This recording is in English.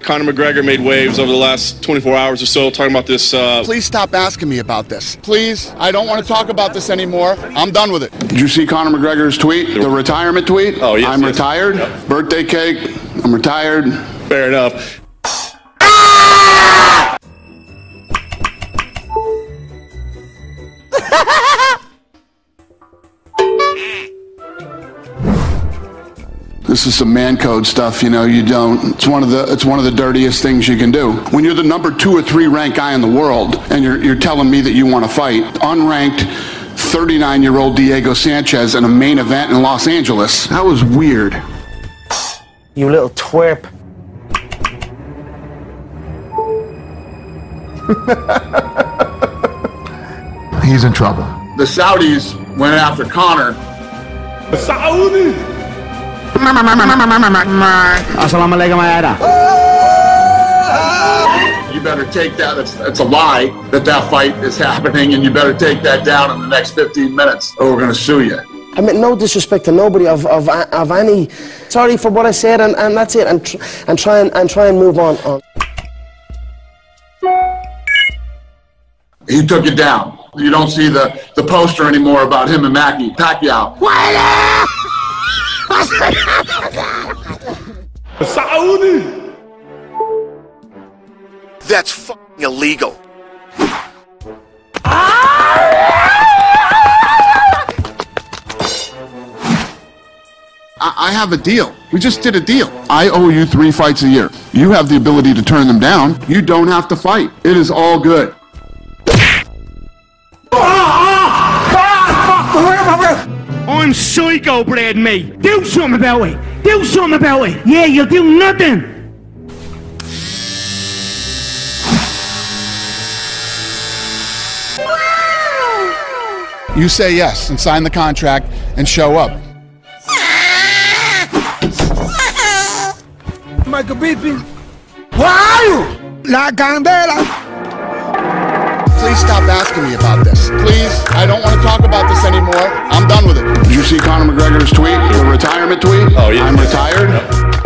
Conor McGregor made waves over the last 24 hours or so talking about this. Uh, Please stop asking me about this. Please, I don't want to talk about this anymore. I'm done with it. Did you see Conor McGregor's tweet, the retirement tweet? Oh, yes, I'm yes. retired. Yep. Birthday cake. I'm retired. fair enough. This is some man code stuff, you know. You don't. It's one of the. It's one of the dirtiest things you can do. When you're the number two or three ranked guy in the world, and you're you're telling me that you want to fight unranked. 39 year old Diego Sanchez in a main event in Los Angeles. That was weird. You little twerp. He's in trouble. The Saudis went after Conor. Assalamu alaikum, Ayada. You better take that. It's, that's a lie that that fight is happening, and you better take that down in the next 15 minutes, or we're going to sue you. I meant no disrespect to nobody of, of, of any. Sorry for what I said, and, and that's it. And, tr- and try and, and try and move on. on. He took it down. You don't see the, the poster anymore about him and Manny Pacquiao. That's fucking illegal. I, I have a deal. We just did a deal. I owe you three fights a year. You have the ability to turn them down. You don't have to fight. It is all good. I'm psycho bread, mate. Do something about it. Do something about it. Yeah, you'll do nothing. You say yes and sign the contract and show up. Michael Bisping. Where are you? La Candela. Please stop asking me about this. Conor McGregor's tweet, the retirement tweet? Oh, yes, I'm retired.